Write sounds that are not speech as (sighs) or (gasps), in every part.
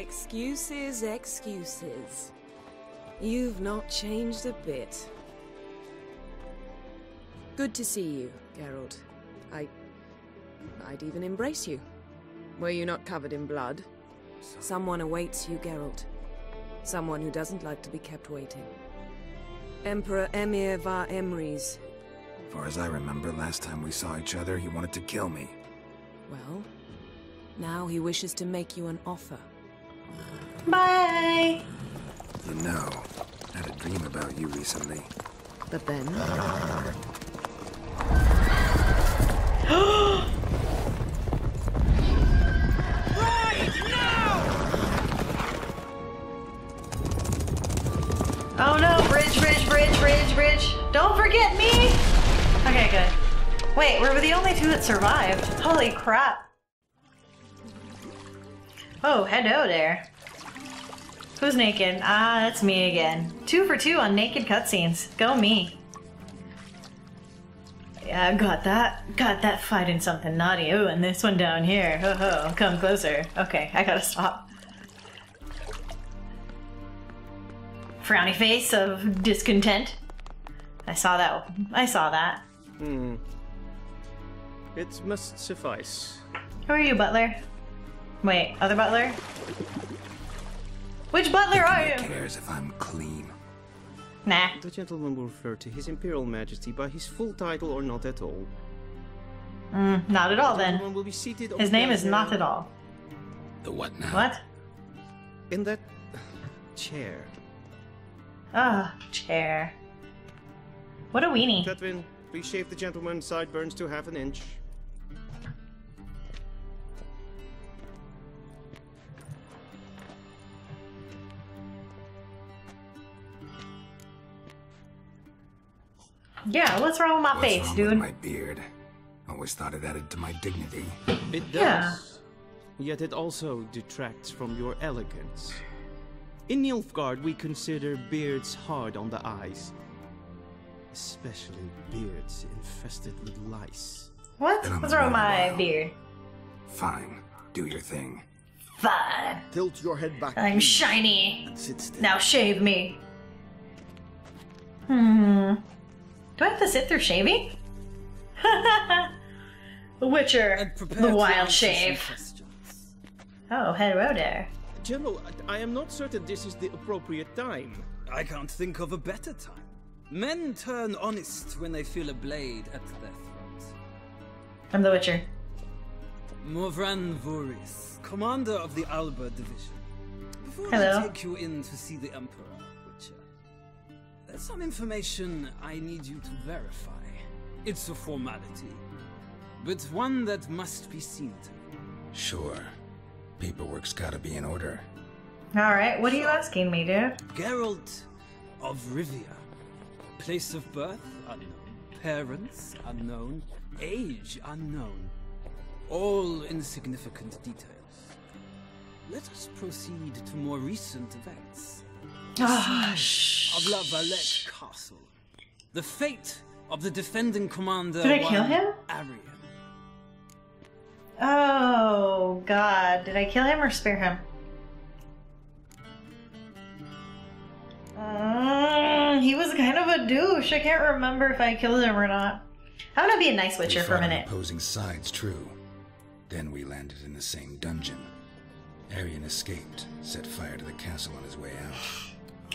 Excuses, excuses. You've not changed a bit. Good to see you, Geralt. I... I'd even embrace you. Were you not covered in blood? Someone awaits you, Geralt. Someone who doesn't like to be kept waiting. Emperor Emhyr var Emreis. Far as I remember, last time we saw each other, he wanted to kill me. Well, now he wishes to make you an offer. Bye. You know, I had a dream about you recently. But then... (gasps) right now! Oh no, bridge, bridge, bridge, bridge, bridge. Don't forget me! Okay, good. Wait, we were the only two that survived. Holy crap. Oh, hello there. Who's naked? Ah, that's me again. Two for two on naked cutscenes. Go me. Yeah, got that. Got that fighting something naughty. Ooh, and this one down here. Ho ho, come closer. Okay, I gotta stop. Frowny face of discontent. I saw that. I saw that. Hmm. It must suffice. Who are you, Butler? Wait, other Butler? Which Butler are Who you? cares if I'm clean? Nah. The gentleman will refer to His Imperial Majesty by his full title or not at all. Mm, not at all The then. gentleman will be seated His name is not at all. The what now? What? In that (sighs) chair. Ah, chair. What a weenie. Tetwin, please shave the gentleman's sideburns to half an inch. Yeah, what's wrong with my What's face, wrong dude? With my beard. Always thought it added to my dignity. It does. Yeah. Yet it also detracts from your elegance. In Nilfgaard, we consider beards hard on the eyes. Especially beards infested with lice. What? What's wrong with my wrong. beard? Fine, do your thing. Fine. Tilt your head back. I'm shiny. and sit still. Now shave me. Hmm. Do I have to sit through shaving? (laughs) The Witcher, the wild answer shave. Oh, hello there. General, I I am not certain this is the appropriate time. I can't think of a better time. Men turn honest when they feel a blade at their throat. I'm the Witcher. Morvran Voorhis, commander of the Alba Division. Before Hello. I take you in to see the Emperor, Witcher, there's some information I need you to verify. It's a formality, but one that must be seen to. Sure. Paperwork's gotta be in order. Alright, what are you asking me, dude? Geralt of Rivia. Place of birth unknown. Parents unknown. Age unknown. All insignificant details. Let us proceed to more recent events. Ah, shh. Of La Valette Castle. The fate of the defending commander Did I kill him? Aryan. Oh, God. Did I kill him or spare him? Mm, he was kind of a douche. I can't remember if I killed him or not. I'm gonna be a nice Witcher We for a minute. Opposing sides, true. Then we landed in the same dungeon. Aryan escaped, set fire to the castle on his way out.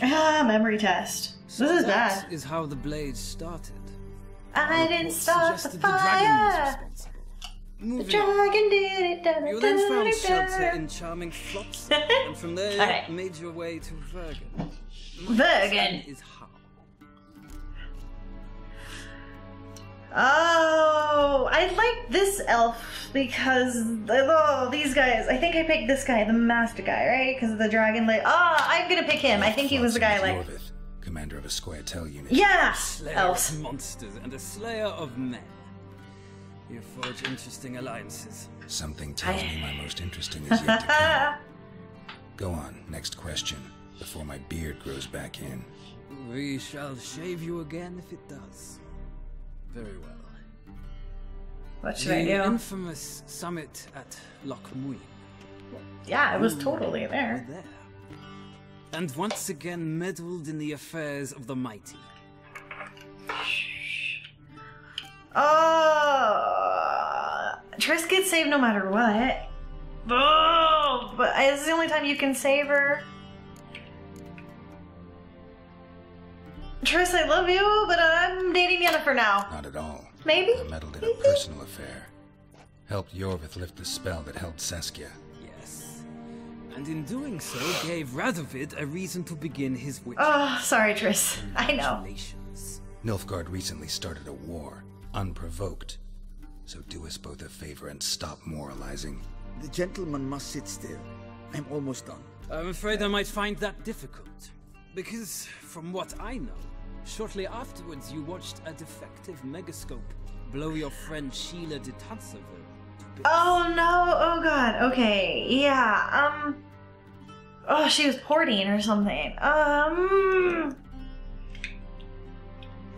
Ah, memory test. So This is That bad. is how the blade started. I didn't start the suggested the dragon fire. The dragon did it. da- da- You then da- found shelter in charming Flots, and from (laughs) there made your way to Vergen. Vergen. is how. Oh, I like this elf because oh, these guys. I think I picked this guy, the master guy, right? Because of the dragon. Like, ah, I'm gonna pick him. I think he was the guy. Like, Iorveth, commander of a Scoia'tael unit. yeah, Slayer elves. of monsters and a slayer of men. You forge interesting alliances. Something tells me my most interesting is yet to come. (laughs) Go on, next question, before my beard grows back in. We shall shave you again if it does. Very well. What should the I do? infamous summit at Loc Muinne. Yeah, it was totally there. there. And once again meddled in the affairs of the mighty. Oh, Triss gets saved no matter what. Oh, but it's the only time you can save her. Triss, I love you, but I'm dating Yennefer now. Not at all. Maybe? I meddled in a personal affair. Helped Iorveth lift the spell that held Saskia. Yes. And in doing so, gave Radovid a reason to begin his witch. Oh, sorry, Triss. I know. Congratulations. Nilfgaard recently started a war, unprovoked. So do us both a favor and stop moralizing. The gentleman must sit still. I'm almost done. I'm afraid I might find that difficult. Because, from what I know, shortly afterwards you watched a defective megascope blow your friend Sheala de Tancarville to bits. Oh no! Oh god. Okay. Yeah. Um. Oh, she was porting or something. Um.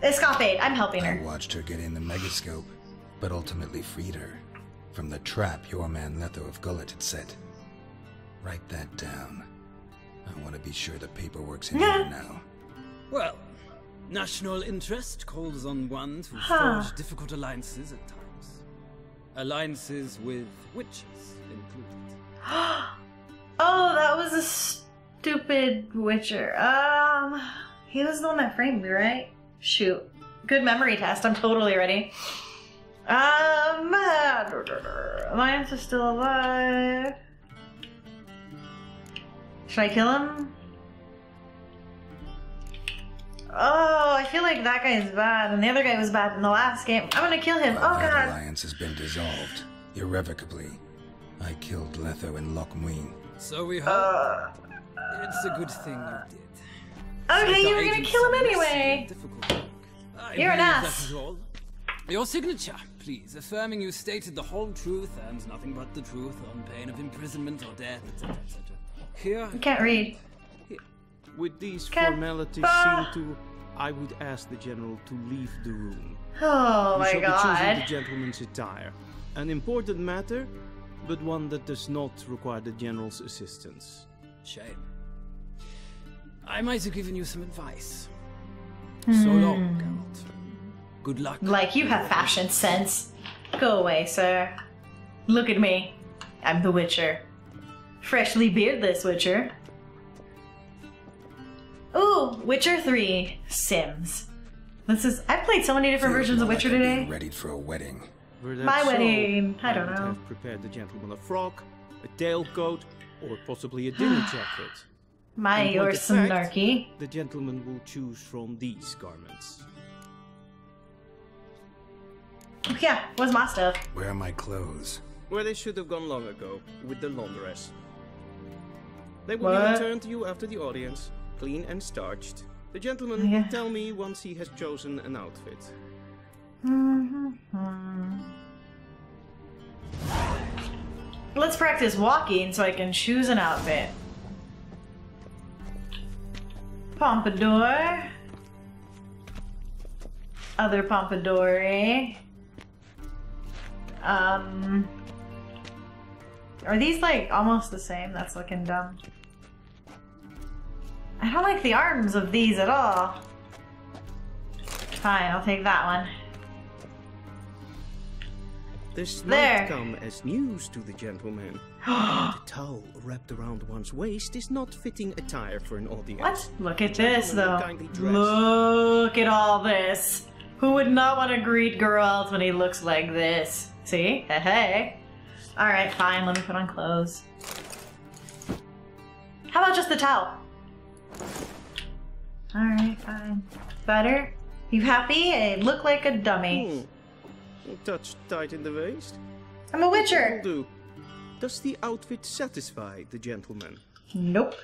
Escapade. I'm helping her. I watched her get in the megascope, but ultimately freed her from the trap your man Letho of Gulet had set. Write that down. I want to be sure the paperwork's in Yeah. order (laughs) now. Well, national interest calls on one to Huh. forge difficult alliances at times. Alliances with witches included. (gasps) Oh, that was a stupid Witcher. Um, he was the one that framed me, right? Shoot. Good memory test. I'm totally ready. Um, Alliance is still alive. Should I kill him? Oh, I feel like that guy is bad, and the other guy was bad in the last game. I'm gonna kill him. Oh that god. alliance has been dissolved, irrevocably. I killed Letho and Loch So we hope Uh, it's a good thing you did. okay, Saved you were gonna kill him anyway. and difficult work. I You're an ass. That is all. Your signature, please, affirming you stated the whole truth and nothing but the truth on pain of imprisonment or death, etc., etc. Here, I can't read. With these Can- formalities seen to, I would ask the general to leave the room. Oh You my shall be choosing the gentleman's attire. An important matter, but one that does not require the general's assistance. shame. I might have given you some advice. So long, Geralt. Good luck. Hmm. Like you have fashion sense. Go away, sir. Look at me. I'm the Witcher. Freshly beardless Witcher. Ooh, Witcher 3 Sims. This is I've played so many different Feels versions of Witcher like today. Ready for a wedding. My so, wedding, I don't would know. have prepared the gentleman a frock, a tailcoat, or possibly a dinner (gasps) jacket. My, In you're point fact- snarky. The gentleman will choose from these garments. Yeah, what's my stuff? Where are my clothes? Where they should have gone long ago, with the laundress. They will What? be returned to you after the audience, clean and starched. The gentleman Yeah. will tell me once he has chosen an outfit. Let's practice walking so I can choose an outfit. Pompadour. Other pompadour. Um. Are these like almost the same? That's looking dumb. I don't like the arms of these at all. Fine, I'll take that one. This There. might come as news to the gentleman. (gasps) the towel wrapped around one's waist is not fitting attire for an audience. What? Look at this, though. Look at all this. Who would not want to greet girls when he looks like this? See? Hey, hey. Alright, fine. Let me put on clothes. How about just the towel? Alright, fine. Better? You happy? I look like a dummy. Hmm. Touch tight in the waist? I'm a witcher. do. Does the outfit satisfy the gentleman? Nope.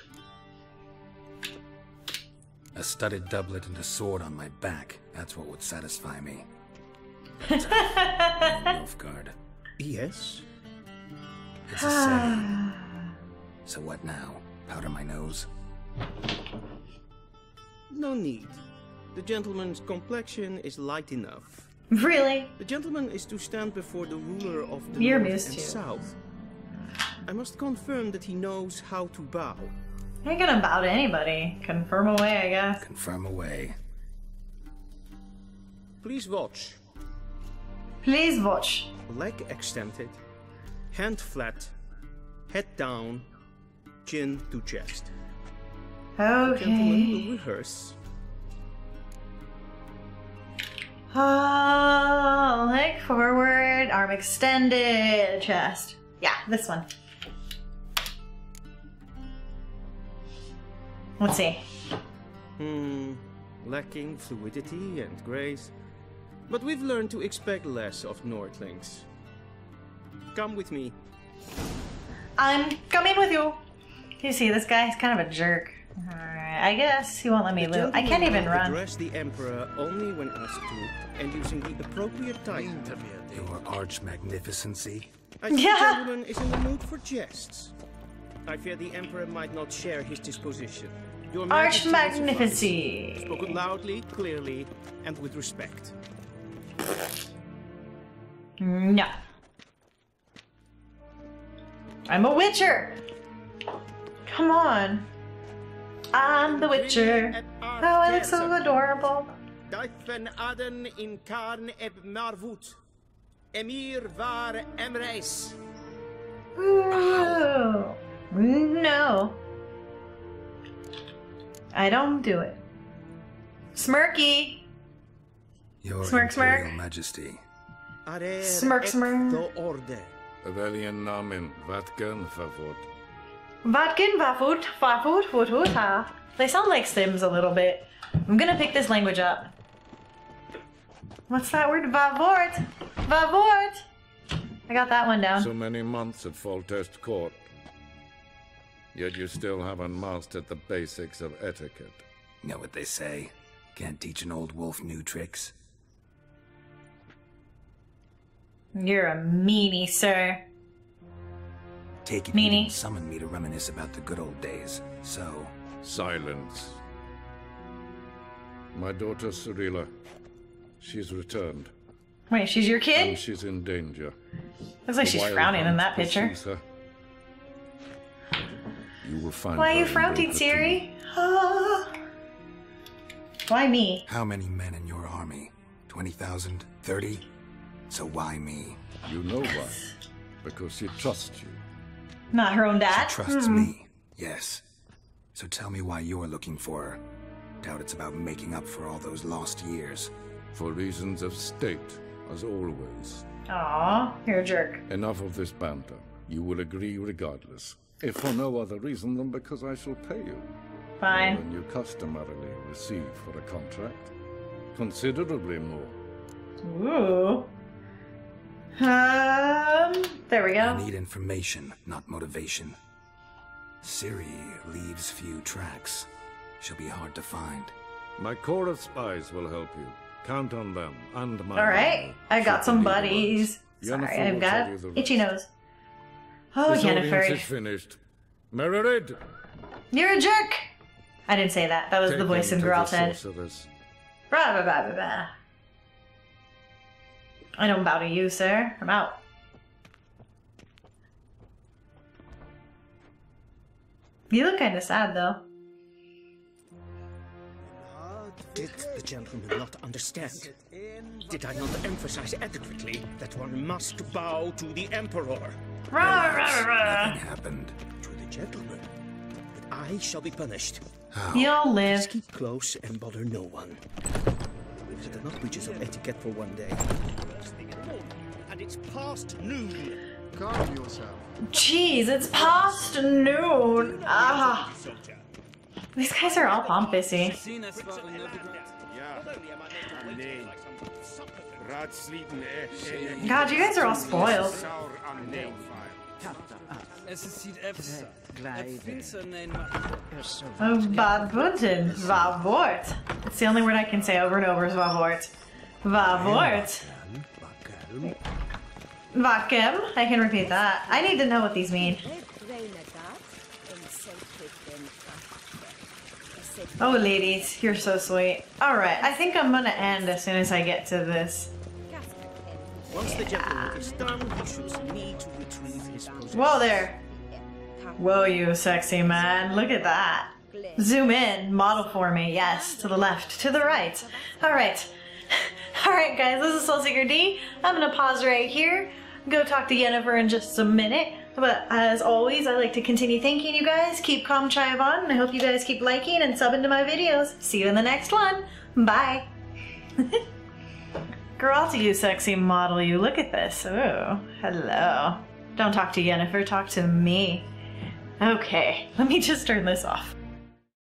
A studded doublet and a sword on my back. That's what would satisfy me. (laughs) That's how Nilfgaard. Yes. It's a saying. (sighs) So what now? Powder my nose? No need. The gentleman's complexion is light enough. really? The gentleman is to stand before the ruler of the You're north and too. south. I must confirm that he knows how to bow. I ain't gonna bow to anybody. Confirm away, I guess. Confirm away. Please watch. Please watch. Leg extended, hand flat, head down, chin to chest. Gentlemen will Okay. rehearse. Oh, leg forward, arm extended, chest. Yeah, this one. Let's see. Hmm, lacking fluidity and grace. But we've learned to expect less of Nordlings. Come with me. I'm coming with you. You see, this guy's kind of a jerk. Alright, I guess he won't let me The live. I can't even run. Address the Emperor only when asked to, and using the appropriate title. Your arch magnificency. I see Yeah. the gentleman is in the mood for jests. I fear the Emperor might not share his disposition. Your Arch Majesty magnificency. Spoken loudly, clearly, and with respect. No. I'm a witcher. Come on. I'm the witcher. Oh, I look so adorable. Daifen aden in karn eb marvut. Emhyr var Emreis. Ooh. No. I don't do it. Smirky. Your Smirk, smirk. Majesty. Smirk, smirk. the orde. Weljen namen, Vatgen favort. Vatkin, Vafut, Fafut, Fututa. They sound like Sims a little bit. I'm gonna pick this language up. What's that word? Vavort! Vavort! I got that one down. So many months at Foltest Court. Yet you still haven't mastered the basics of etiquette. You Know what they say? Can't teach an old wolf new tricks. You're a meanie, sir. Take it Meanie. you didn't summon me to reminisce about the good old days. So, Silence. My daughter Cirilla. She's returned. Wait, she's your And kid? she's in danger. Looks like The she's frowning in that picture. her. You will find Why are you frowning, Boca Ciri? (gasps) Why me? how many men in your army? 20,000? 30? So why me? You know why? Because she trusts you. Not her own dad? She trusts Hmm. me. Yes. So tell me why you're looking for her. Doubt it's about making up for all those lost years. For reasons of state, as always. Aw, you're a jerk. Enough of this banter. You will agree regardless. If for no other reason than because I shall pay you. More Fine. than you customarily receive for a contract. Considerably more. Ooh. Um, there we go. I go. need information, not motivation. Ciri leaves few tracks. She'll be hard to find. My corps of spies will help you. Count on them and my. All right, I got some buddies. arise. Sorry, I've will got tell you the itchy nose. Oh, This audience Yennefer, is finished. Mererid! you're a jerk. I didn't say that. That was Take the voice him in to the Geralt head. sorceress. Blah, blah, blah, blah, blah. I don't bow to you, sir. I'm out. You look kind of sad, though. Did the gentleman not understand? Did I not emphasize adequately that one must bow to the Emperor? Rah, rah, rah. Nothing happened. To the gentleman. But I shall be punished. How? You'll live. Just keep close and bother no one. We've had enough breaches of etiquette for one day. And it's past noon. Calm yourself. Jeez, it's past noon. Ah, these guys are all pompousy. Seen as far in Novigrad. Nee. Raadsleden, God, you guys are all spoiled. Saur aan neelfire. Es sieht F's. F nein. Oh, Vavuten. Vavort. It's the only word I can say over and over is Vavort. Vavort. Vakem. I can repeat that. I need to know what these mean. Oh, ladies, you're so sweet. Alright, I think I'm gonna end as soon as I get to this. Once the gentleman is done, he should need to retrieve his possessions. Whoa there. Whoa, you sexy man. Look at that. Zoom in, model for me. Yes, to the left, to the right. All right. (laughs) All right, guys, this is Soul Seeker D. I'm gonna pause right here, go talk to Yennefer in just a minute. But as always, I like to continue thanking you guys. Keep calm, Chayavon, and I hope you guys keep liking and subbing to my videos. See you in the next one. Bye. (laughs) Girl, to you sexy model, you look at this. Oh, hello. Don't talk to Yennefer, talk to me. Okay, let me just turn this off.